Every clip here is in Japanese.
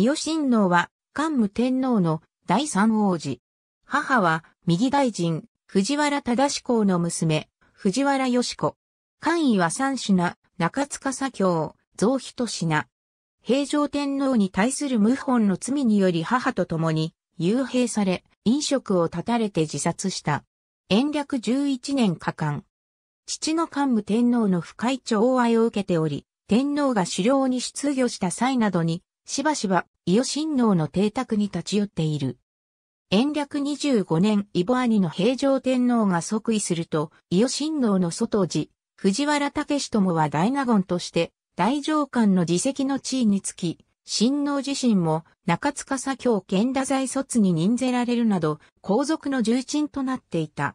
伊予親王は、桓武天皇の第三王子。母は、右大臣、藤原忠公の娘、藤原義子。官位は三品、中塚左京、増人品。平城天皇に対する謀反の罪により母と共に幽閉され、飲食を断たれて自殺した。延暦11年下官。父の桓武天皇の深い寵愛を受けており、天皇が狩猟に出御した際などに、しばしば、伊予親王の邸宅に立ち寄っている。延暦25年、伊母兄の平城天皇が即位すると、伊予親王の外寺、藤原武史ともは大納言として、大上官の自責の地位につき、親王自身も中塚左京県太宰卒に任ぜられるなど、皇族の重鎮となっていた。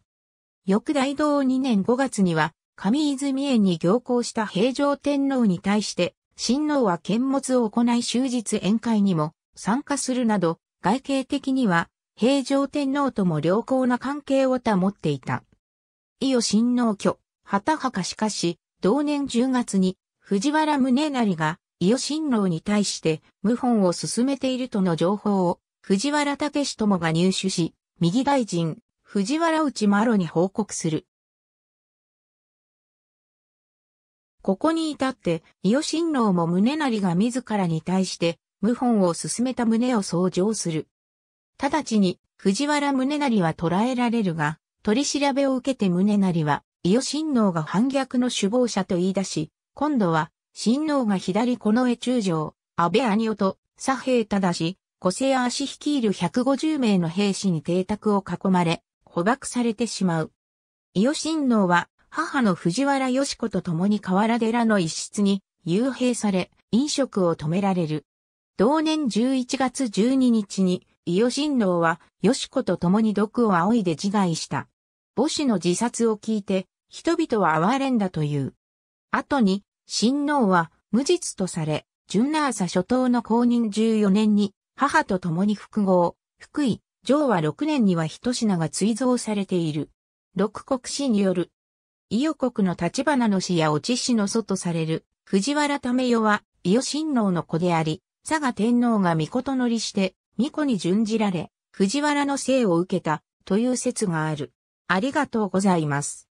翌大道2年5月には、上泉園に行幸した平城天皇に対して、親王は見物を行い終日宴会にも参加するなど、外形的には平城天皇とも良好な関係を保っていた。伊予親王居、旗墓しかし、同年10月に藤原宗成が伊予親王に対して謀反を進めているとの情報を藤原武史ともが入手し、右大臣、藤原内麻呂に報告する。ここに至って、伊予親王も宗成が自らに対して、謀反を進めた旨を相乗する。直ちに、藤原宗成は捕らえられるが、取り調べを受けて宗成は、伊予親王が反逆の首謀者と言い出し、今度は、親王が左近衛中将、安倍兄夫と、左兵忠し、小瀬足率いる150名の兵士に邸宅を囲まれ、捕獲されてしまう。伊予親王は、母の藤原義子と共に河原寺の一室に幽閉され、飲食を止められる。同年11月12日に、伊予親王は、義子と共に毒を仰いで自害した。母子の自殺を聞いて、人々は哀れんだという。後に、親王は無実とされ、純ナーサ諸島の公認14年に、母と共に複合、福井、上は6年には一品が追贈されている。六国史による。伊予国の立花の氏や落ち氏の祖とされる、藤原為世は、伊予親王の子であり、佐賀天皇が御事乗りして、巫女に準じられ、藤原の生を受けた、という説がある。ありがとうございます。